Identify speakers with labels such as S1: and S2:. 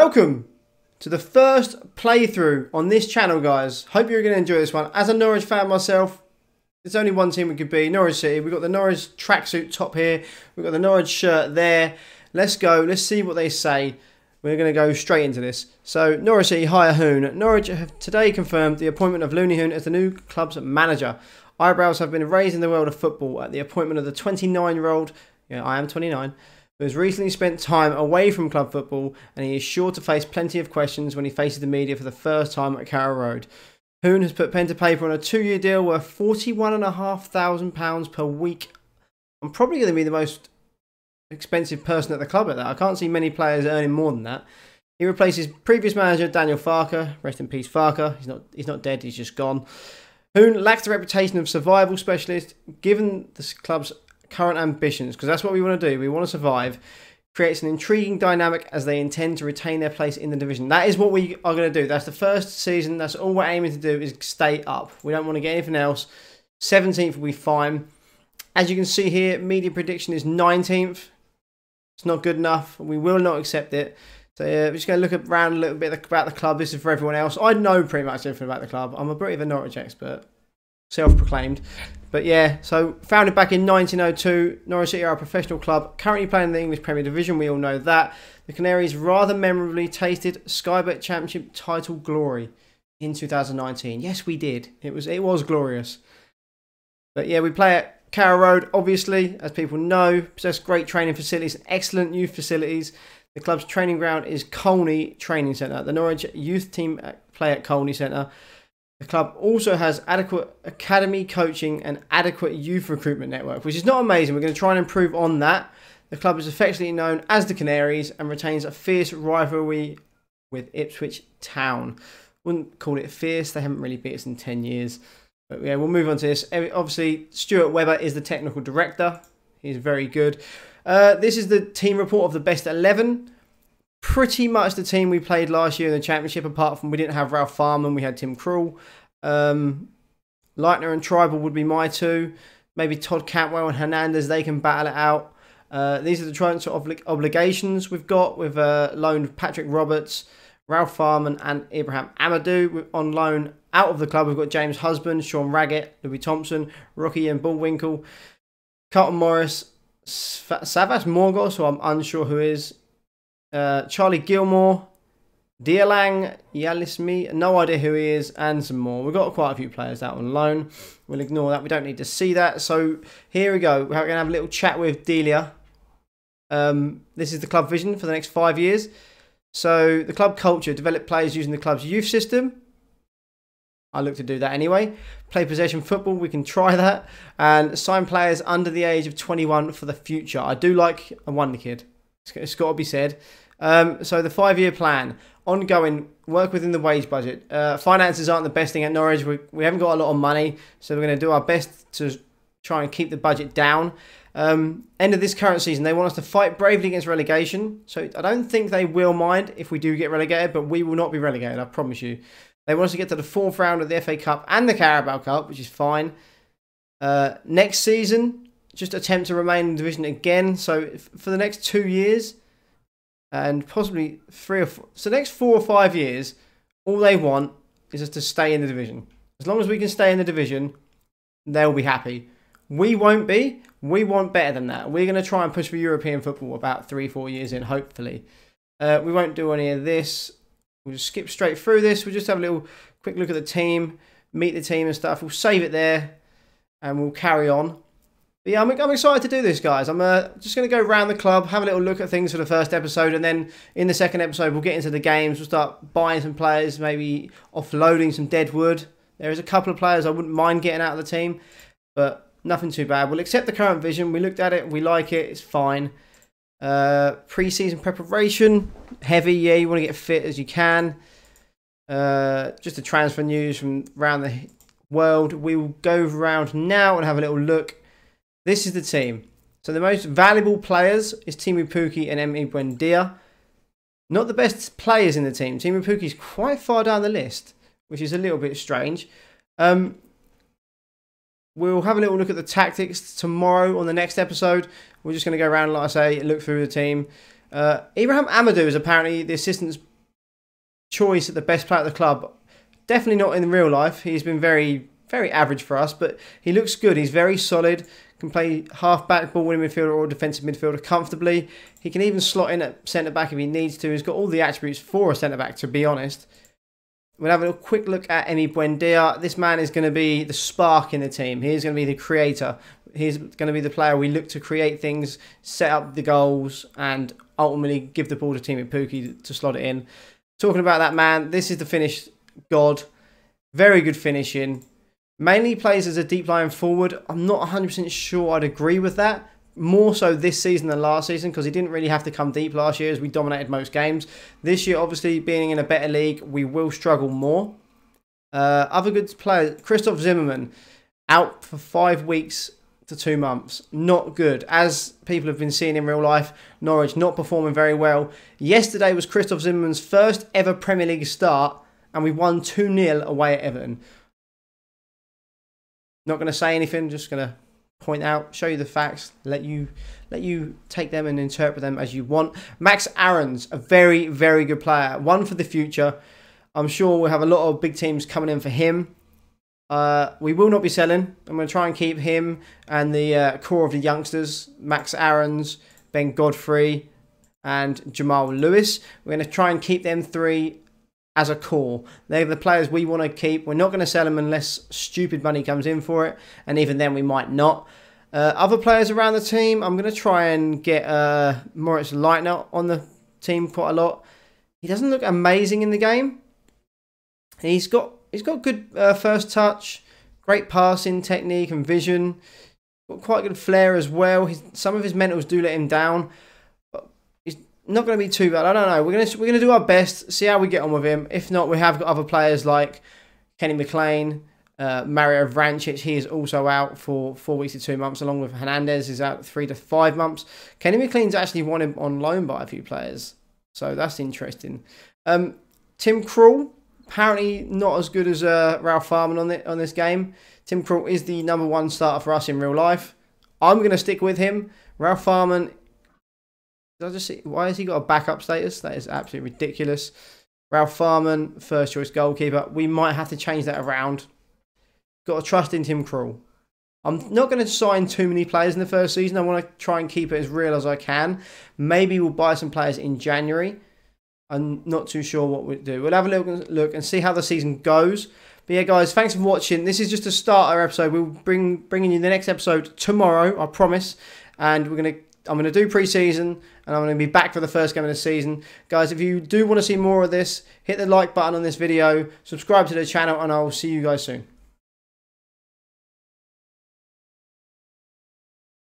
S1: Welcome to the first playthrough on this channel, guys. Hope you're going to enjoy this one. As a Norwich fan myself, there's only one team we could be, Norwich City. We've got the Norwich tracksuit top here. We've got the Norwich shirt there. Let's go. Let's see what they say. We're going to go straight into this. So, Norwich City hire Hoon. Norwich have today confirmed the appointment of Looney Hoon as the new club's manager. Eyebrows have been raised in the world of football at the appointment of the 29-year-old, yeah, I am 29, who has recently spent time away from club football and he is sure to face plenty of questions when he faces the media for the first time at Carrow Road. Hoon has put pen to paper on a two-year deal worth £41,500 per week. I'm probably going to be the most expensive person at the club at that. I can't see many players earning more than that. He replaces previous manager Daniel Farke. Rest in peace, Farke. He's not he's not dead. He's just gone. Hoon lacks the reputation of survival specialist, given the club's current ambitions, because that's what we want to do. We want to survive. Creates an intriguing dynamic as they intend to retain their place in the division. That is what we are going to do. That's the first season. That's all we're aiming to do is stay up. We don't want to get anything else. 17th will be fine. As you can see here, media prediction is 19th. It's not good enough. We will not accept it. So yeah, we're just going to look around a little bit about the club. This is for everyone else. I know pretty much everything about the club. I'm a bit of a Norwich expert, self-proclaimed. But yeah, so founded back in 1902, Norwich City are a professional club currently playing in the English Premier Division. We all know that. The Canaries rather memorably tasted Sky Bet Championship title glory in 2019. Yes, we did. It was it was glorious. But yeah, we play at Carrow Road, obviously, as people know. Possess great training facilities, excellent youth facilities. The club's training ground is Colney Training Centre. The Norwich youth team play at Colney Centre. The club also has adequate academy coaching and adequate youth recruitment network, which is not amazing. We're going to try and improve on that. The club is affectionately known as the Canaries and retains a fierce rivalry with Ipswich Town. Wouldn't call it fierce, they haven't really beat us in 10 years. But yeah, we'll move on to this. Obviously, Stuart Webber is the technical director. He's very good. Uh, this is the team report of the best 11. Pretty much the team we played last year in the championship, apart from we didn't have Ralf Fährmann, we had Tim Krul. Um, Leitner and Trybull would be my two. Maybe Todd Cantwell and Hernandez, they can battle it out. Uh, these are the transfer obli obligations we've got. We've uh, loaned Patrick Roberts, Ralf Fährmann, and Ibrahim Amadou on loan out of the club. We've got James Husband, Sean Raggett, Louis Thompson, Rocky and Bullwinkle, Carlton Morris, Savvas Mourgos, who I'm unsure who is, uh, Charlie Gilmour, Diallang Jaiyesimi, no idea who he is, and some more. We've got quite a few players out on loan. We'll ignore that. We don't need to see that. So here we go. We're going to have a little chat with Delia. Um, this is the club vision for the next five years. So the club culture, develop players using the club's youth system, I look to do that anyway. Play possession football, we can try that. And sign players under the age of 21 for the future. I do like a wonder kid. It's got to be said. Um, so the five-year plan, ongoing, work within the wage budget. Uh, finances aren't the best thing at Norwich. We, we haven't got a lot of money, so we're going to do our best to try and keep the budget down. Um, end of this current season, they want us to fight bravely against relegation. So I don't think they will mind if we do get relegated, but we will not be relegated, I promise you. They want us to get to the fourth round of the FA Cup and the Carabao Cup, which is fine. Uh, next season, just attempt to remain in the division again. So for the next two years, and possibly three or four, so next four or five years, all they want is us to stay in the division. As long as we can stay in the division, they'll be happy. We won't be. We want better than that. We're going to try and push for European football about three, four years in, hopefully. Uh, we won't do any of this. We'll just skip straight through this. We'll just have a little quick look at the team, meet the team and stuff. We'll save it there and we'll carry on. But yeah, I'm, I'm excited to do this, guys. I'm uh, just going to go around the club, have a little look at things for the first episode, and then in the second episode, we'll get into the games. We'll start buying some players, maybe offloading some dead wood. There is a couple of players I wouldn't mind getting out of the team, but nothing too bad. We'll accept the current vision. We looked at it, we like it, it's fine. Uh, pre-season preparation, heavy. Yeah, you want to get fit as you can. Uh, just the transfer news from around the world. We will go around now and have a little look. This is the team. So the most valuable players is Teemu Pukki and Emi Buendia. Not the best players in the team. Teemu Pukki is quite far down the list, which is a little bit strange. Um, we'll have a little look at the tactics tomorrow on the next episode. We're just going to go around, like I say, look through the team. Uh, Abraham Amadou is apparently the assistant's choice at the best player at the club. Definitely not in real life. He's been very, very average for us, but he looks good. He's very solid. Can play half back, ball winning midfielder, or defensive midfielder comfortably. He can even slot in at centre back if he needs to. He's got all the attributes for a centre back, to be honest. We'll have a quick look at Emi Buendia. This man is going to be the spark in the team. He's going to be the creator. He's going to be the player we look to create things, set up the goals, and ultimately give the ball to Teemu Pukki to slot it in. Talking about that man, this is the finished god. Very good finishing. Mainly plays as a deep line forward. I'm not 100% sure I'd agree with that. More so this season than last season because he didn't really have to come deep last year as we dominated most games. This year, obviously, being in a better league, we will struggle more. Uh, other good players, Christoph Zimmermann, out for five weeks to two months. Not good. As people have been seeing in real life, Norwich not performing very well. Yesterday was Christoph Zimmermann's first ever Premier League start, and we won 2 0 away at Everton. Not going to say anything, just going to point out, show you the facts, let you let you take them and interpret them as you want. Max Aarons, a very, very good player. One for the future. I'm sure we'll have a lot of big teams coming in for him. Uh, we will not be selling. I'm going to try and keep him and the uh, core of the youngsters, Max Aarons, Ben Godfrey, and Jamal Lewis. We're going to try and keep them three as a core. They're the players we want to keep. We're not going to sell them unless stupid money comes in for it, and even then we might not. Uh, other players around the team, I'm going to try and get uh, Moritz Leitner on the team quite a lot. He doesn't look amazing in the game. He's got he's got good uh, first touch, great passing technique and vision. Got quite good flair as well. He's, some of his mentals do let him down not going to be too bad. I don't know. We're going to we're going to do our best. See how we get on with him. If not, we have got other players like Kenny McLean, uh, Mario Vrancic. He is also out for four weeks to two months, along with Hernandez is out three to five months. Kenny McLean's actually wanted on loan by a few players, so that's interesting. Um, Tim Krul apparently not as good as uh, Ralf Fährmann on the, on this game. Tim Krul is the number one starter for us in real life. I'm going to stick with him. Ralf Fährmann I just see why has he got a backup status? That is absolutely ridiculous. Ralf Fährmann, first choice goalkeeper. We might have to change that around. Got to trust in Tim Krul. I'm not going to sign too many players in the first season. I want to try and keep it as real as I can. Maybe we'll buy some players in January. I'm not too sure what we'll do. We'll have a look, look and see how the season goes. But yeah, guys, thanks for watching. This is just a starter episode. We'll bring bringing you the next episode tomorrow, I promise. And we're going to I'm going to do preseason and I'm going to be back for the first game of the season. Guys, if you do want to see more of this, hit the like button on this video, subscribe to the channel, and I will see you guys soon.